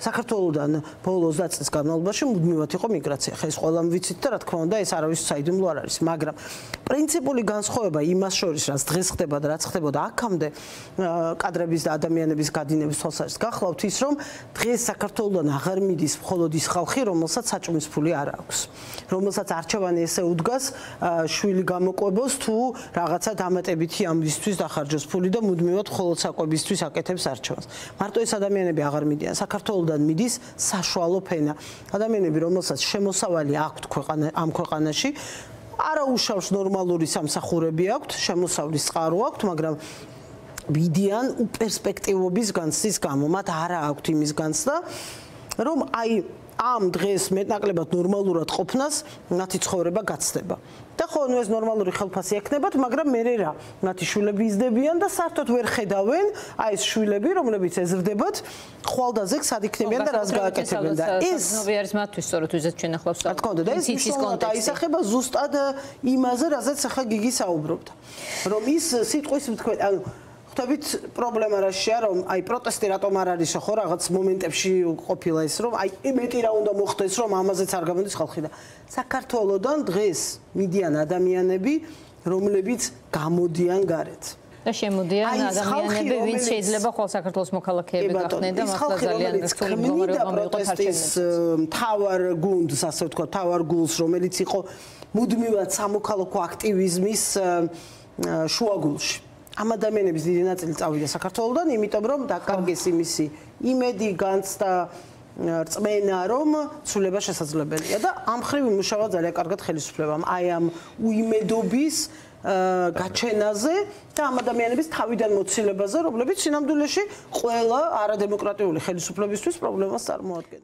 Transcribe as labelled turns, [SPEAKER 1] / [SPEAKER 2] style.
[SPEAKER 1] საქართველოსდან ბოლო 20 წლის განმავლობაში მუდმივად იყო მიგრაცია. ხა ეს ყველამ ვიცით და რა თქმა უნდა ეს არავის საიდუმლო არ არის, მაგრამ პრინციპული განსხვავება იმას შორის, რაც დღეს ხდება და რაც ხდებოდა აქამდე კადრების და ადამიანების გადინების თვალსაზრისით გახლავთ ის, რომ დღეს საქართველოსდან აღარ მიდის მხოლოდ ის ხალხი, რომელსაც საჭმის ფული არ აქვს. რომელსაც არჩევანი ესე უდგას, შვილი გამოყვებოს თუ რაღაცა დამატებითი ამისთვის დახარჯოს ფული და მუდმივად მხოლოდ საკვებისთვის აკეთებს არჩევანს. მარტო ეს ადამიანები აღარ მიდიან საქართველოს რომელდან მიდის საშუალო ფენა. ადამიანები, რომელსაც შემოსავალი აქვთ ქვეყანა ამ ქვეყანაში, არა უშავს ნორმალური სამსახურები აქვთ, შემოსავლის წყარო აქვთ, მაგრამ ვიდიან უპერსპექტივობის განცდის გამო, მათ არა აქვთ იმის განცდა, რომ აი ამ დღეს მეტნაკლებად ნორმალურად ყოფნას მათი ცხოვრება გაცდება. და ხო, ნუ ეს ნორმალური ხელფასი ექნებათ, მაგრამ მე რა, მათი შვილები იზრდებიან და საერთოდ ვერ ხედავენ აი ეს შვილები, რომლებიც ეზრდებათ, ხვალდაზე სად იქნებიან და რას გააკეთებენ და
[SPEAKER 2] ეს ნოვი არის მათთვის სწორად ვიზეთ ჩვენ ახლავს.
[SPEAKER 1] რა თქმა უნდა, და ეს ისწორად აისახება ზუსტად იმაზე, რაზეც ახლა გიგი საუბრობდა. რომ ის სიტყვის მთქვენ, ანუ ხვდებით პრობლემა რაშია რომ აი პროტესტი რატომ არ არის ხო რაღაც მომენტებში ყოფილა ის რომ აი მეტი რა უნდა მოხდეს რომ ამაზეც არ გამოდის ხალხი და საქართველოსდან დღეს მიდიან ადამიანები რომლებიც გამოდიან გარეთ.
[SPEAKER 2] და შემოდიან ადამიანები ვინც შეიძლება ხოლ საქართველოს მოქალაქეები გახდნენ და მართლა ძალიან რთული მდგომარეობა მიიღოს
[SPEAKER 1] პროტესტის თავარ გუნდს ასე ვთქვა თავარ გულს რომელიც იყო მუდმივად სამოქალაქო აქტივიზმის შუაგულში ამ ადამიანების დიდი ნაწილი წავიდა საქართველოსდან, იმიტომ რომ დაკარგეს იმისი იმედი, განცდა რწმენა, რომ ცვლილება შესაძლებელია და ამ ხრივ იმუშავა ძალიან კარგად ხელისუფლებამ. აი ამ უიმედობის გაჩენაზე და ამ ადამიანების თავიდან მოცილებაზე, რომლებიც სინამდვილეში ყველა არადემოკრატიული ხელისუფლებისთვის პრობლემას წარმოადგენს.